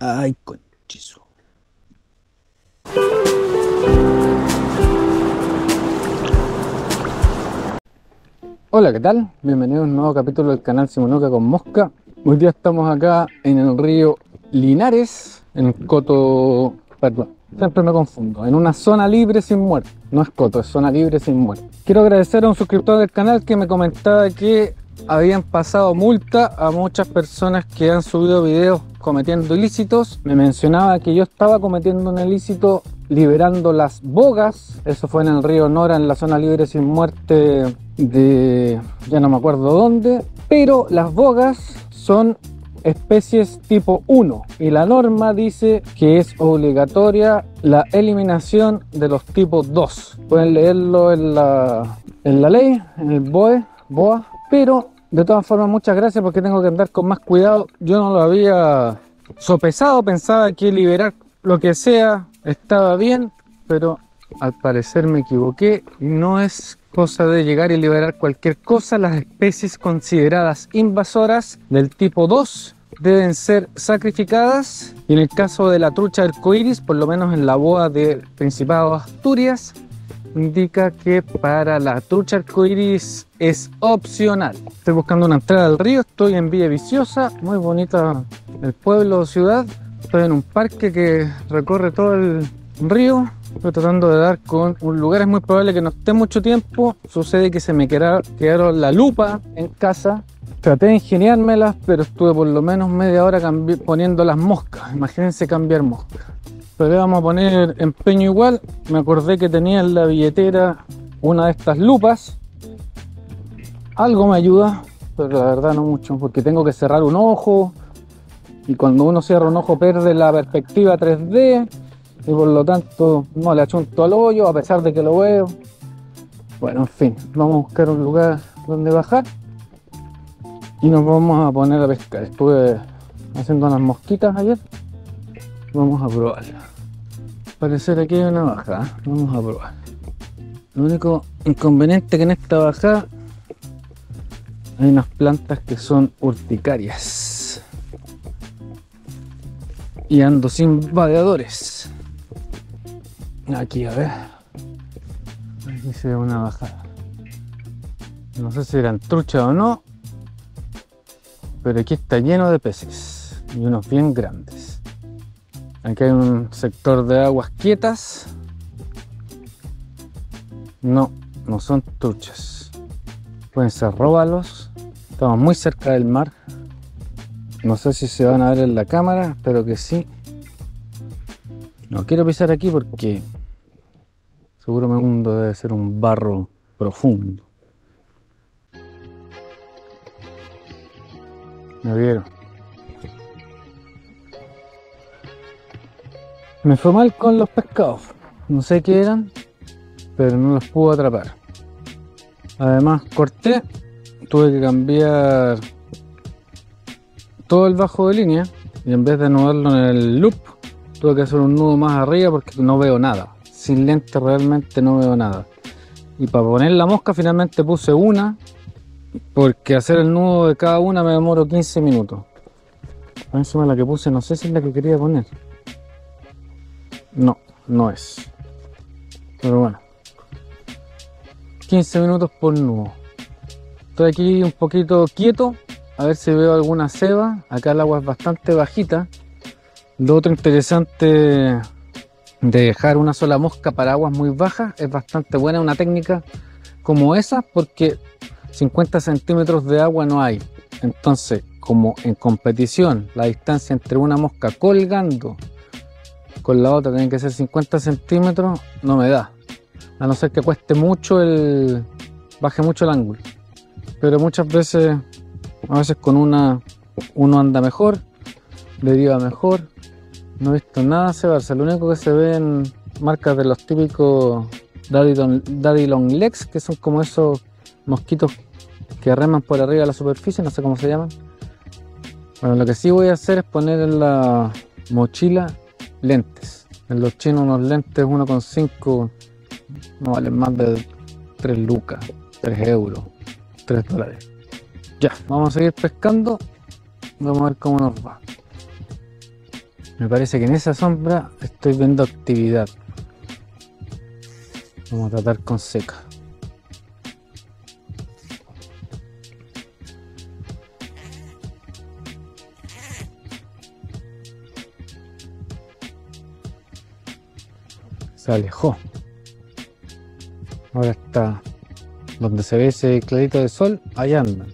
Ay, conchizo. Hola, ¿qué tal? Bienvenidos a un nuevo capítulo del canal Simonuca con Mosca. Hoy día estamos acá en el río Linares, en Coto... Perdón, siempre me confundo. En una zona libre sin muerte. No es Coto, es zona libre sin muerte. Quiero agradecer a un suscriptor del canal que me comentaba que habían pasado multa a muchas personas que han subido videos cometiendo ilícitos. Me mencionaba que yo estaba cometiendo un ilícito liberando las bogas. Eso fue en el río Nora, en la zona libre sin muerte de ya no me acuerdo dónde. Pero las bogas son especies tipo 1 y la norma dice que es obligatoria la eliminación de los tipos 2. Pueden leerlo en la, en la ley, en el BOE, BOA, pero de todas formas muchas gracias porque tengo que andar con más cuidado. Yo no lo había sopesado, pensaba que liberar lo que sea estaba bien, pero al parecer me equivoqué no es cosa de llegar y liberar cualquier cosa. Las especies consideradas invasoras del tipo 2 deben ser sacrificadas y en el caso de la trucha arcoíris, por lo menos en la boa del Principado de Asturias, indica que para la trucha arcoíris es opcional. Estoy buscando una entrada al río, estoy en Villa Viciosa, muy bonita el pueblo o ciudad. Estoy en un parque que recorre todo el río. Estoy tratando de dar con un lugar, es muy probable que no esté mucho tiempo. Sucede que se me quedaron la lupa en casa. Traté de ingeniármelas, pero estuve por lo menos media hora poniendo las moscas. Imagínense cambiar moscas. Pero le vamos a poner empeño igual. Me acordé que tenía en la billetera una de estas lupas. Algo me ayuda, pero la verdad no mucho, porque tengo que cerrar un ojo. Y cuando uno cierra un ojo pierde la perspectiva 3D. Y por lo tanto no le achunto al hoyo, a pesar de que lo veo. Bueno, en fin, vamos a buscar un lugar donde bajar. Y nos vamos a poner a pescar. Estuve haciendo unas mosquitas ayer. Vamos a probarla. Parecer aquí hay una baja. ¿eh? Vamos a probar. Lo único inconveniente que en esta baja hay unas plantas que son urticarias. Y ando sin vadeadores. Aquí, a ver. Aquí se ve una bajada. No sé si eran truchas o no. Pero aquí está lleno de peces. Y unos bien grandes. Aquí hay un sector de aguas quietas. No, no son truchas. Pueden ser róbalos. Estamos muy cerca del mar. No sé si se van a ver en la cámara, espero que sí. No quiero pisar aquí porque seguro me mundo debe ser un barro profundo. Me vieron. Me fue mal con los pescados. No sé qué eran, pero no los pude atrapar. Además, corté, tuve que cambiar todo el bajo de línea y en vez de anudarlo en el loop, tuve que hacer un nudo más arriba porque no veo nada. Sin lente realmente no veo nada. Y para poner la mosca finalmente puse una, porque hacer el nudo de cada una me demoró 15 minutos. Encima la que puse, no sé si es la que quería poner. No, no es. Pero bueno. 15 minutos por nudo. Estoy aquí un poquito quieto. A ver si veo alguna ceba. Acá el agua es bastante bajita. Lo otro interesante de dejar una sola mosca para aguas muy bajas es bastante buena una técnica como esa porque 50 centímetros de agua no hay. Entonces, como en competición la distancia entre una mosca colgando con la otra tiene que ser 50 centímetros, no me da. A no ser que cueste mucho el. baje mucho el ángulo. Pero muchas veces, a veces con una uno anda mejor, deriva mejor. No he visto nada cebarse. Lo único que se ve en marcas de los típicos Daddy, Daddy Long Legs, que son como esos mosquitos que reman por arriba de la superficie, no sé cómo se llaman. Bueno, lo que sí voy a hacer es poner en la mochila lentes. En los chinos unos lentes 1,5 no valen más de 3 lucas, 3 euros, 3 dólares. Ya, vamos a seguir pescando. Vamos a ver cómo nos va. Me parece que en esa sombra estoy viendo actividad. Vamos a tratar con seca. Se alejó. Ahora está donde se ve ese clarito de sol, allá andan.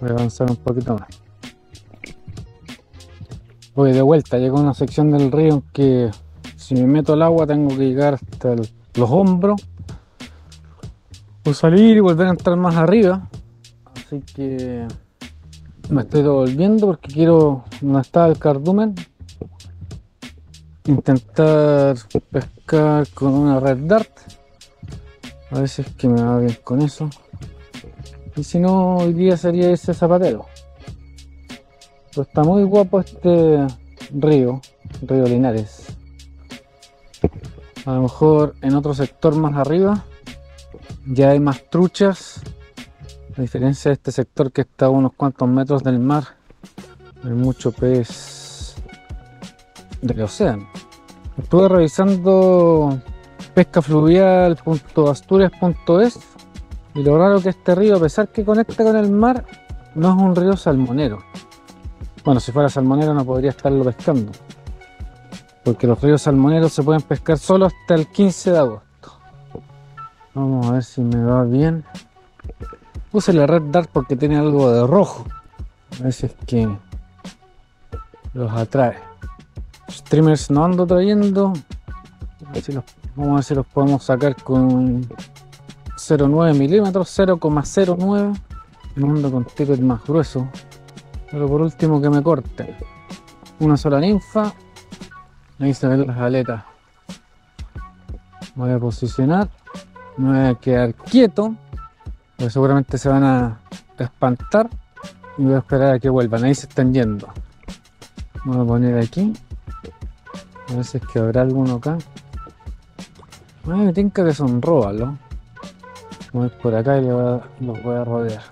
Voy a avanzar un poquito más. Voy de vuelta, llego a una sección del río que si me meto al agua tengo que llegar hasta los hombros. O salir y volver a entrar más arriba. Así que me estoy devolviendo porque quiero donde está el cardumen. Intentar pescar con una red dart. A veces que me va bien con eso. Y si no, hoy día sería ese zapatero. Pero está muy guapo este río, río Linares. A lo mejor en otro sector más arriba ya hay más truchas. A diferencia de este sector que está a unos cuantos metros del mar, hay mucho pez del océano. Estuve revisando pescafluvial.asturias.es y lo raro que este río, a pesar que conecta con el mar, no es un río salmonero. Bueno, si fuera salmonero no podría estarlo pescando. Porque los ríos salmoneros se pueden pescar solo hasta el 15 de agosto. Vamos a ver si me va bien. Puse la red dart porque tiene algo de rojo. A veces que los atrae. Streamers no ando trayendo. vamos a ver si los podemos sacar con 0,9 milímetros, 0,09. No ando con ticket más grueso. Pero por último que me corten. Una sola ninfa. Ahí se ven las aletas. Voy a posicionar. Me voy a quedar quieto. Porque seguramente se van a espantar. Y voy a esperar a que vuelvan. Ahí se están yendo. Voy a poner aquí. A ver si es que habrá alguno acá. Ay, me tinca que son róbalos. Voy por acá y los voy a rodear.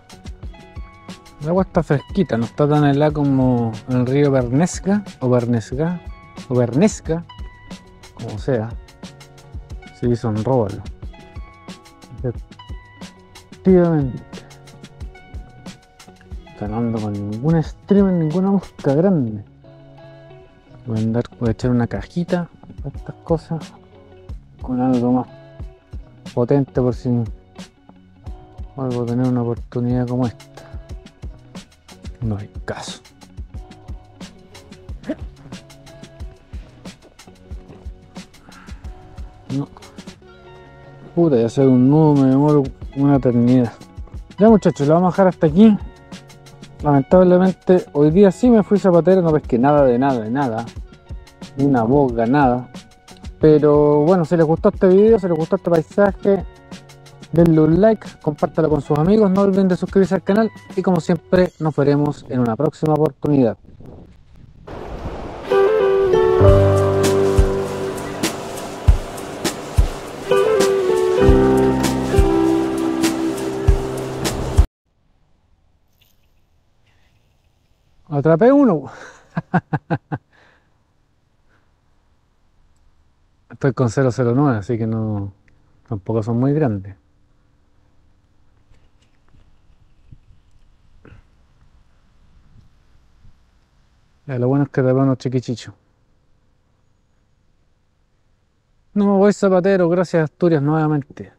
El agua está fresquita, no está tan helada como el río Bernesca o Bernesca o Bernesca, como sea. Sí, son róbalos. Efectivamente. Ganando con ningún streamer, ninguna mosca grande. Voy a, andar, echar una cajita para estas cosas con algo más potente por si vuelvo a tener una oportunidad como esta. No hay caso. No. Puta, ya sé un nudo, me demoro una eternidad. Ya muchachos, lo vamos a dejar hasta aquí. Lamentablemente hoy día sí me fui zapatero, no que nada de nada, de nada. Ni una boga, nada. Pero bueno, si les gustó este video, si les gustó este paisaje, denle un like, compártalo con sus amigos, no olviden de suscribirse al canal y como siempre nos veremos en una próxima oportunidad. Atrapé uno. Estoy con 009, así que no tampoco son muy grandes. lo bueno es que te unos chiquichichos. No voy zapatero, gracias Asturias nuevamente.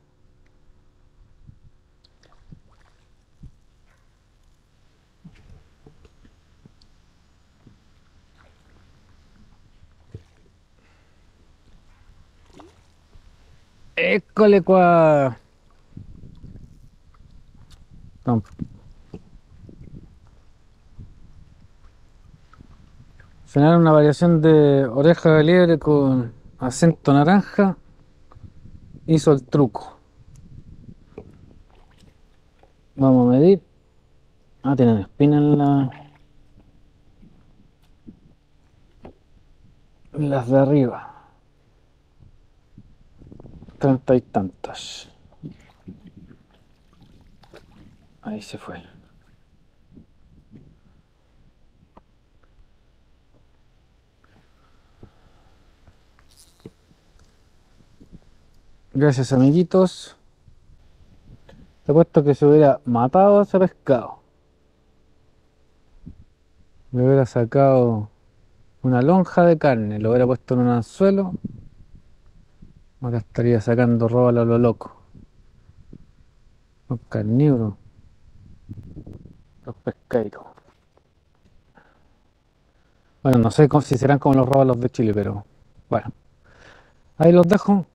École qua. Final una variación de oreja de liebre con acento naranja. Hizo el truco. Vamos a medir. Ah, tienen espina en la. Las de arriba treinta y tantas. Ahí se fue. Gracias amiguitos. Te puesto que se hubiera matado ese pescado. Le hubiera sacado una lonja de carne, lo hubiera puesto en un anzuelo Ahora estaría sacando róbalo a lo loco. Los carnívoros. Los pesqueiros. Bueno, no sé si serán como los róbalos de Chile, pero bueno. Ahí los dejo.